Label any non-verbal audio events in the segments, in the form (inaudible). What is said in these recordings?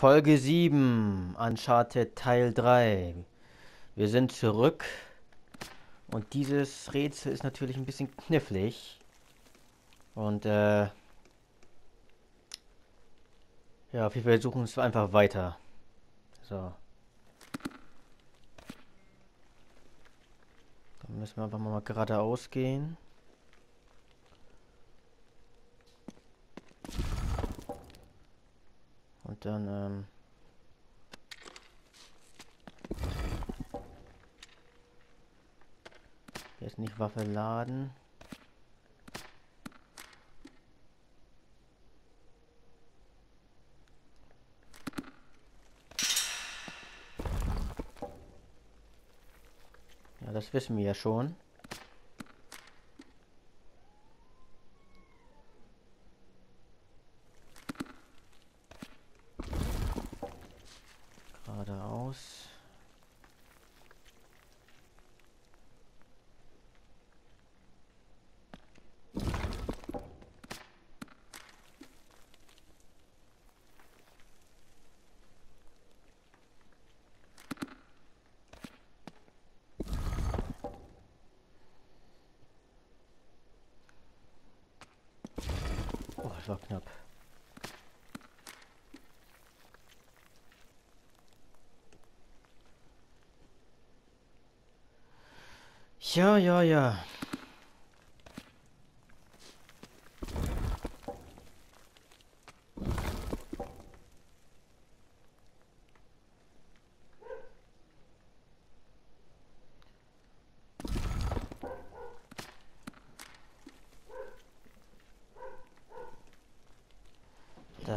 Folge 7, Uncharted Teil 3. Wir sind zurück. Und dieses Rätsel ist natürlich ein bisschen knifflig. Und äh, ja, wir versuchen es einfach weiter. So. Dann müssen wir einfach mal geradeaus gehen. Dann, ähm... Jetzt nicht Waffe laden. Ja, das wissen wir ja schon. Geradeaus. Oh, das war knapp. Ja, ja, ja.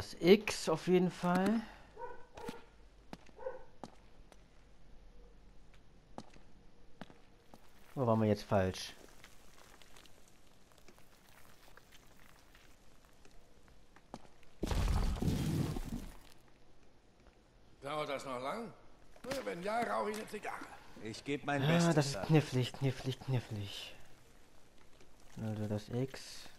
Das X auf jeden Fall. Wo waren wir jetzt falsch? Dauert das noch lang? Wenn ja, rauche ich eine Zigarre. Ich gebe mein Ja, Bestes. Ah, das ist knifflig, knifflig, knifflig. Also das X.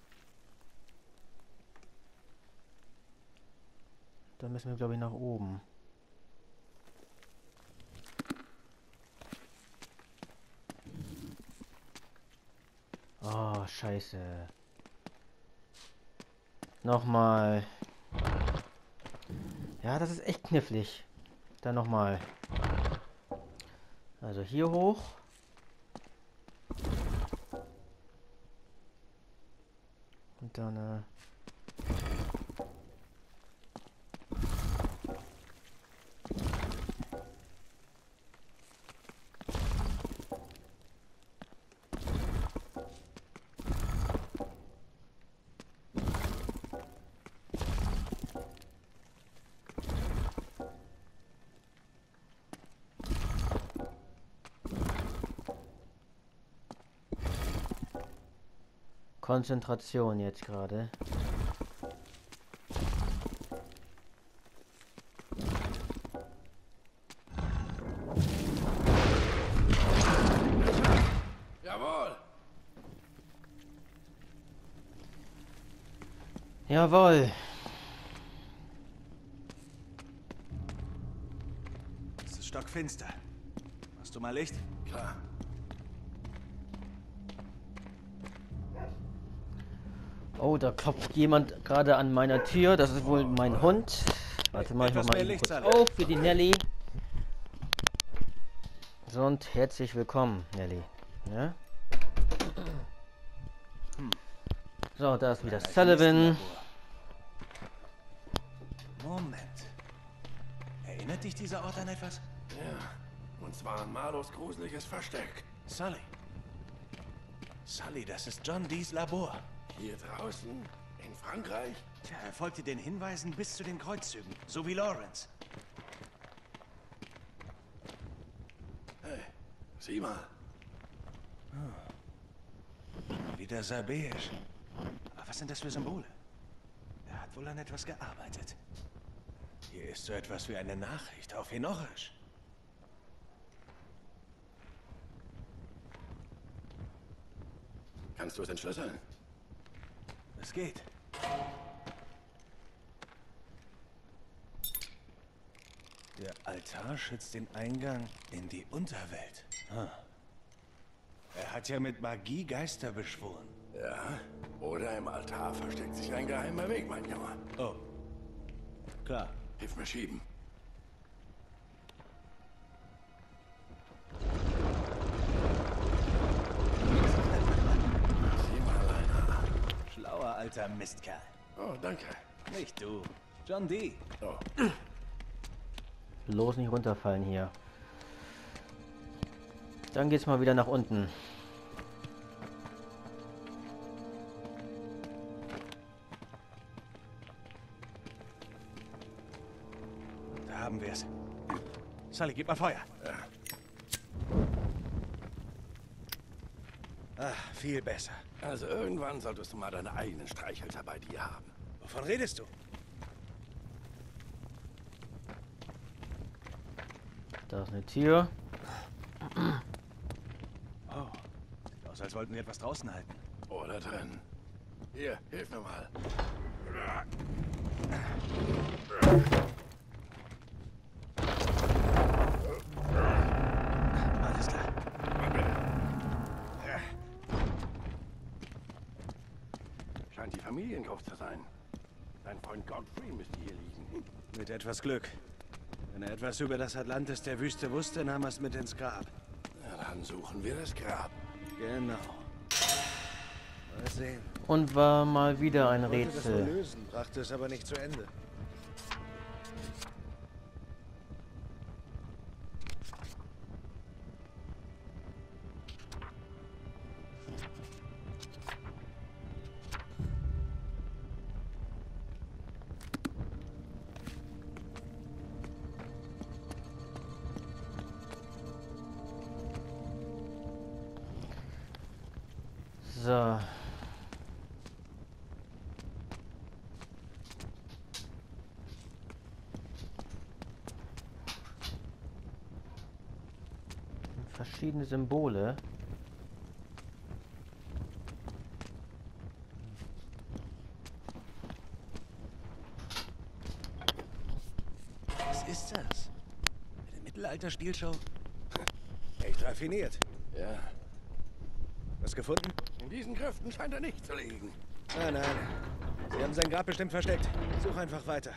Da müssen wir, glaube ich, nach oben. Oh, scheiße. Nochmal. Ja, das ist echt knifflig. Dann nochmal. Also hier hoch. Konzentration jetzt gerade. Jawohl. Jawohl. Es ist stockfinster. Hast du mal Licht? Klar. Oh, da klopft jemand gerade an meiner Tür. Das ist wohl mein Hund. Warte mal, ich mach mal kurz auf für die Nelly. So und herzlich willkommen, Nelly. Ja? So, da ist wieder Sullivan. Moment. Erinnert dich dieser Ort an etwas? Ja. Und zwar an Marlos gruseliges Versteck. Sully. Sully, das ist John Dees Labor. Hier draußen? In Frankreich? Tja, er folgte den Hinweisen bis zu den Kreuzzügen, so wie Lawrence. Hey, sieh mal. Wieder sabäisch. Aber was sind das für Symbole? Er hat wohl an etwas gearbeitet. Hier ist so etwas wie eine Nachricht auf Hinorisch. Kannst du es entschlüsseln? Es geht. Der Altar schützt den Eingang in die Unterwelt. Ah. Er hat ja mit Magie Geister beschworen. Ja, oder im Altar versteckt sich ein geheimer Weg, mein Junge. Oh. Klar. Hilf mir schieben. Alter Mistkerl. Oh, danke. Nicht du. John Dee. Oh, Bloß nicht runterfallen hier. Dann geht's mal wieder nach unten. Da haben wir es. Sully, gib mal Feuer. Ah, viel besser. also irgendwann solltest du mal deine eigenen Streichhölzer bei dir haben. Wovon redest du? Da ist eine Tür. Oh. Sieht aus, als wollten wir etwas draußen halten. Oder drin. Hier, hilf mir mal. Alles klar. Scheint die Familiengruft zu sein. Dein Freund Godfrey müsste hier liegen. Mit etwas Glück. Wenn er etwas über das Atlantis der Wüste wusste, nahm er es mit ins Grab. Na, dann suchen wir das Grab. Genau. Mal sehen. Und war mal wieder ein Wollte das Rätsel. lösen, brachte es aber nicht zu Ende. So. Verschiedene Symbole. Was ist das? Eine Mittelalter-Spielshow? Echt raffiniert. Ja, Was gefunden? In diesen Kräften scheint er nicht zu liegen. Nein, nein. Sie haben sein Grab bestimmt versteckt. Such einfach weiter.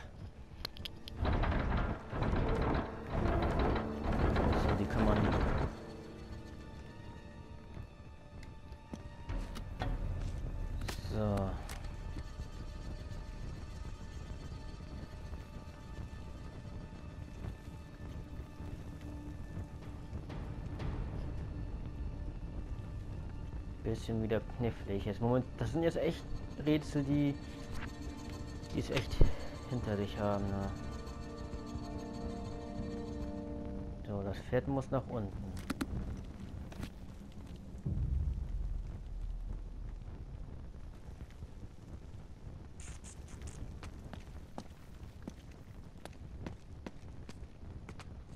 So, die kann man. Bisschen wieder knifflig. Jetzt Moment, das sind jetzt echt Rätsel, die die es echt hinter sich haben. Ne? So, das Pferd muss nach unten.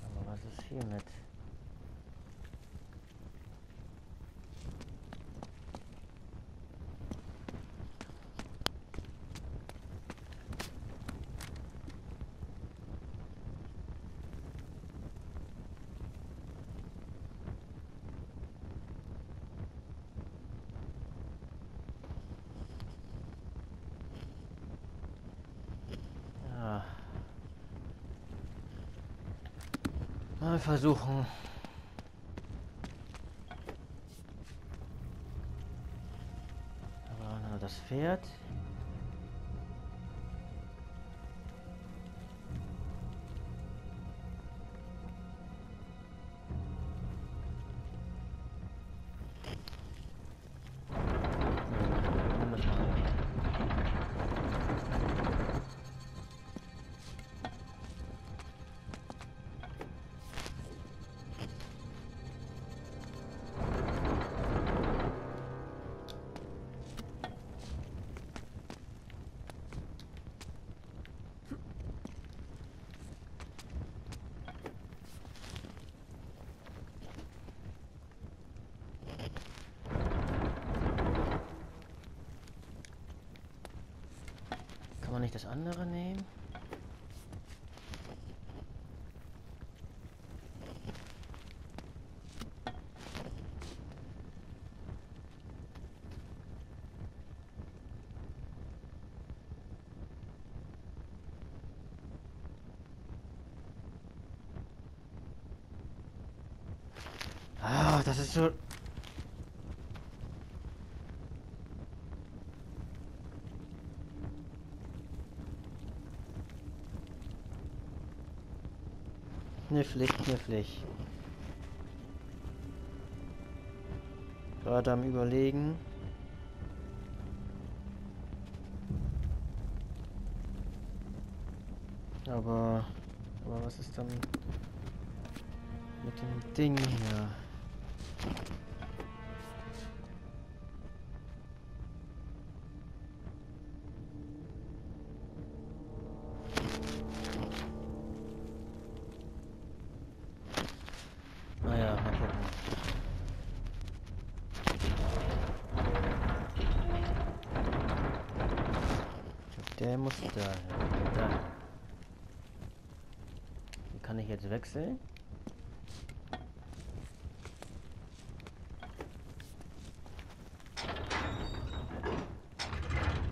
Aber was ist hiermit? Ja. Mal versuchen. Aber das Pferd. ich das andere nehmen? Ah, das ist so Knifflig, knifflig. Gerade am Überlegen. Aber, aber was ist dann mit dem Ding hier? Der muss da. Da. Kann ich jetzt wechseln?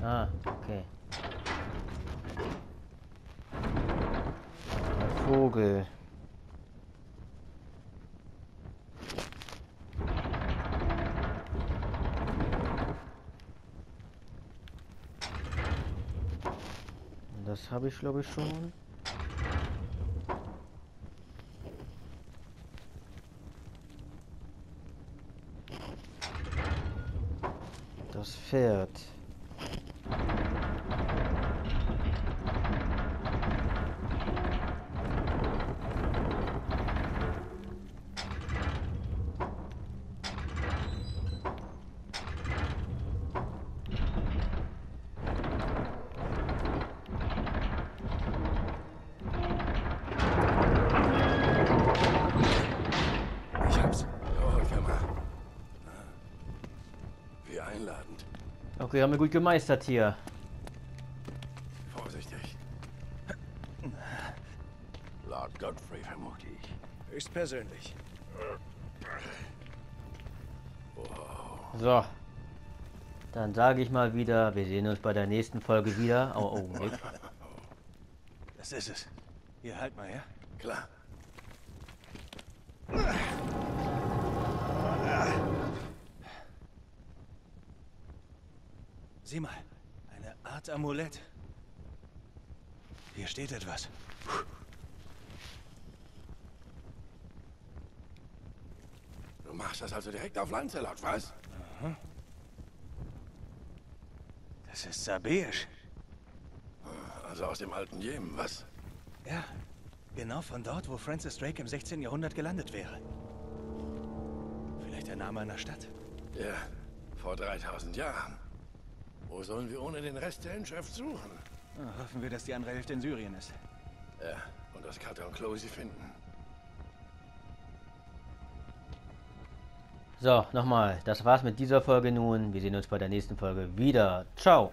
Ah, okay. Der Vogel. Das habe ich glaube ich schon. Das Pferd. Okay, haben wir gut gemeistert hier. Vorsichtig. Lord Godfrey vermute ich. Höchstpersönlich. So. Dann sage ich mal wieder, wir sehen uns bei der nächsten Folge wieder. Oh, Augenblick. (laughs) Das ist es. Hier, halt mal, ja? Klar. Sieh mal. Eine Art Amulett. Hier steht etwas. Du machst das also direkt auf Lancelot, was? Das ist Sabeisch. Also aus dem alten Jemen, was? Ja, genau von dort, wo Francis Drake im 16. Jahrhundert gelandet wäre. Vielleicht der Name einer Stadt. Ja, vor 3000 Jahren. Wo sollen wir ohne den Rest der Inschrift suchen? Ah, hoffen wir, dass die andere Hälfte in Syrien ist. Ja, und dass Cutter und Chloe sie finden. So, nochmal. Das war's mit dieser Folge nun. Wir sehen uns bei der nächsten Folge wieder. Ciao.